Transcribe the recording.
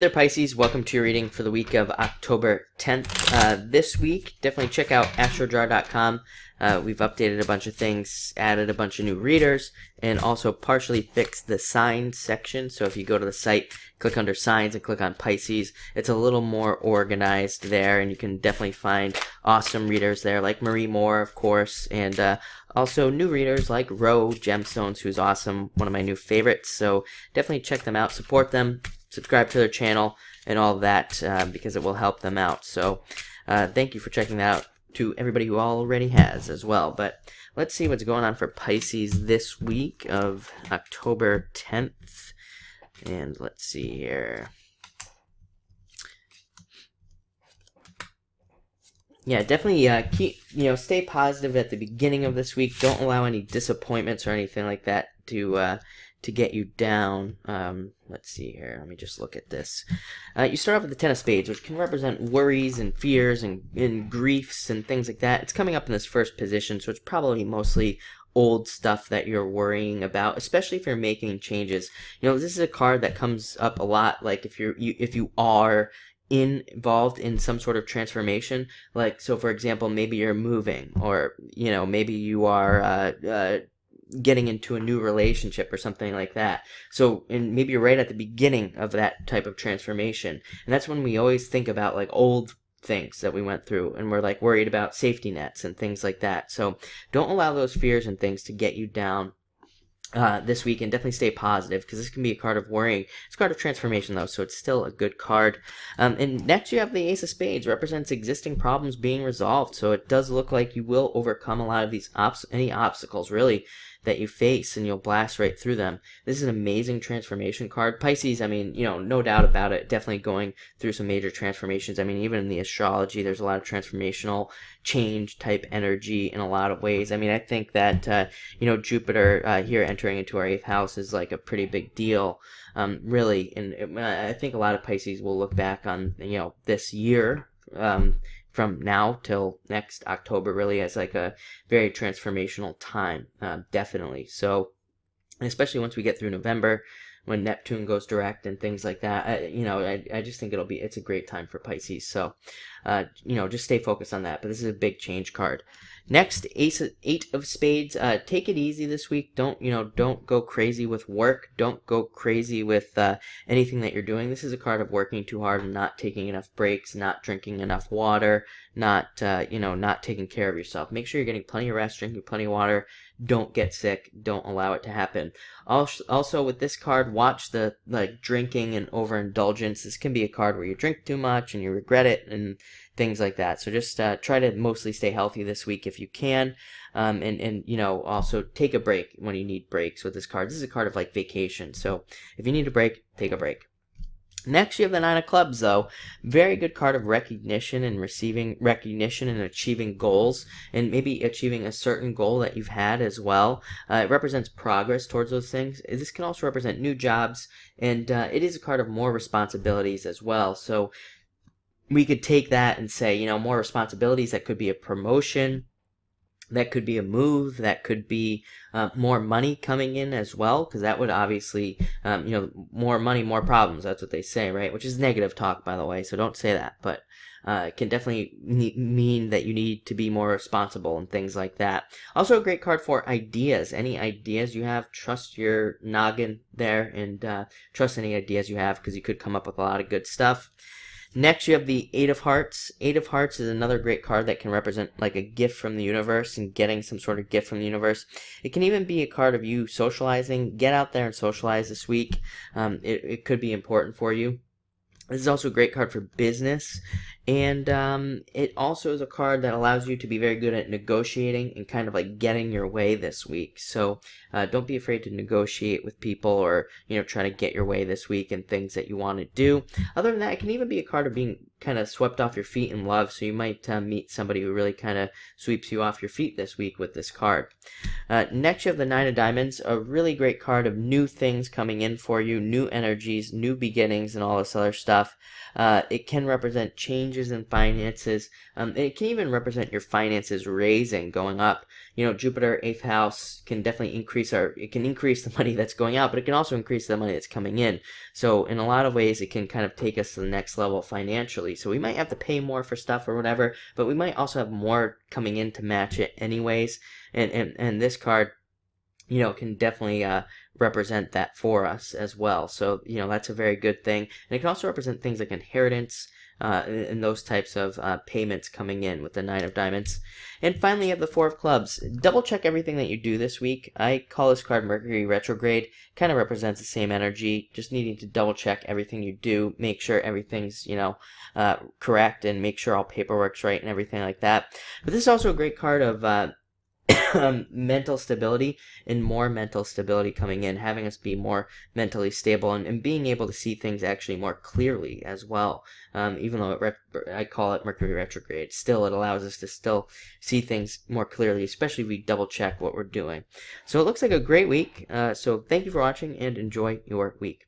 There, Pisces, welcome to your reading for the week of October 10th. Uh, this week, definitely check out astrojar.com. Uh, we've updated a bunch of things, added a bunch of new readers, and also partially fixed the signs section. So if you go to the site, click under signs and click on Pisces, it's a little more organized there, and you can definitely find awesome readers there, like Marie Moore, of course, and uh, also new readers like Ro Gemstones, who's awesome, one of my new favorites. So definitely check them out, support them subscribe to their channel and all that uh, because it will help them out. So uh, thank you for checking that out to everybody who already has as well. But let's see what's going on for Pisces this week of October 10th. And let's see here. Yeah, definitely uh, keep, you know, stay positive at the beginning of this week. Don't allow any disappointments or anything like that to uh, to get you down. Um, let's see here. Let me just look at this. Uh, you start off with the Ten of Spades, which can represent worries and fears and, and griefs and things like that. It's coming up in this first position, so it's probably mostly old stuff that you're worrying about, especially if you're making changes. You know, this is a card that comes up a lot. Like if you're you, if you are involved in some sort of transformation like so for example maybe you're moving or you know maybe you are uh, uh, getting into a new relationship or something like that. So, and maybe you're right at the beginning of that type of transformation. And that's when we always think about like old things that we went through and we're like worried about safety nets and things like that. So, don't allow those fears and things to get you down uh, this week and definitely stay positive because this can be a card of worrying. It's a card of transformation though, so it's still a good card. Um, and next you have the Ace of Spades, represents existing problems being resolved. So it does look like you will overcome a lot of these any obstacles really that you face and you'll blast right through them. This is an amazing transformation card. Pisces, I mean, you know, no doubt about it, definitely going through some major transformations. I mean, even in the astrology, there's a lot of transformational change type energy in a lot of ways. I mean, I think that, uh, you know, Jupiter uh, here entering into our eighth house is like a pretty big deal. Um, really, and I think a lot of Pisces will look back on, you know, this year um, from now till next October really as like a very transformational time, uh, definitely. So, especially once we get through November, when Neptune goes direct and things like that, I, you know, I, I just think it'll be, it's a great time for Pisces. So, uh, you know, just stay focused on that. But this is a big change card. Next, ace eight of spades. Uh, take it easy this week. Don't you know? Don't go crazy with work. Don't go crazy with uh, anything that you're doing. This is a card of working too hard and not taking enough breaks, not drinking enough water, not uh, you know, not taking care of yourself. Make sure you're getting plenty of rest, drinking plenty of water. Don't get sick. Don't allow it to happen. Also, with this card, watch the like drinking and overindulgence. This can be a card where you drink too much and you regret it and things like that. So just uh, try to mostly stay healthy this week if you can, um, and and you know also take a break when you need breaks with this card. This is a card of like vacation. So if you need a break, take a break. Next, you have the Nine of Clubs, though. Very good card of recognition and receiving recognition and achieving goals, and maybe achieving a certain goal that you've had as well. Uh, it represents progress towards those things. This can also represent new jobs, and uh, it is a card of more responsibilities as well. So we could take that and say, you know, more responsibilities. That could be a promotion. That could be a move. That could be uh, more money coming in as well, because that would obviously, um, you know, more money, more problems. That's what they say, right? Which is negative talk, by the way. So don't say that. But uh, it can definitely mean that you need to be more responsible and things like that. Also, a great card for ideas. Any ideas you have, trust your noggin there and uh, trust any ideas you have because you could come up with a lot of good stuff. Next, you have the Eight of Hearts. Eight of Hearts is another great card that can represent like a gift from the universe and getting some sort of gift from the universe. It can even be a card of you socializing. Get out there and socialize this week. Um, it, it could be important for you. This is also a great card for business, and um, it also is a card that allows you to be very good at negotiating and kind of like getting your way this week. So uh, don't be afraid to negotiate with people or you know try to get your way this week and things that you want to do. Other than that, it can even be a card of being kind of swept off your feet in love. So you might uh, meet somebody who really kind of sweeps you off your feet this week with this card. Uh, next, you have the Nine of Diamonds, a really great card of new things coming in for you, new energies, new beginnings, and all this other stuff. Uh, it can represent changes in finances. Um, it can even represent your finances raising, going up. You know, Jupiter, eighth house, can definitely increase our. It can increase the money that's going out, but it can also increase the money that's coming in. So, in a lot of ways, it can kind of take us to the next level financially. So, we might have to pay more for stuff or whatever, but we might also have more coming in to match it, anyways. And and and this card you know, can definitely uh, represent that for us as well. So, you know, that's a very good thing. And it can also represent things like inheritance uh, and those types of uh, payments coming in with the Nine of Diamonds. And finally, you have the Four of Clubs. Double check everything that you do this week. I call this card Mercury Retrograde. Kind of represents the same energy, just needing to double check everything you do, make sure everything's, you know, uh, correct, and make sure all paperwork's right and everything like that. But this is also a great card of uh, um, mental stability and more mental stability coming in, having us be more mentally stable and, and being able to see things actually more clearly as well. Um, even though rep- I call it Mercury retrograde, still it allows us to still see things more clearly, especially if we double check what we're doing. So it looks like a great week. Uh, so thank you for watching and enjoy your week.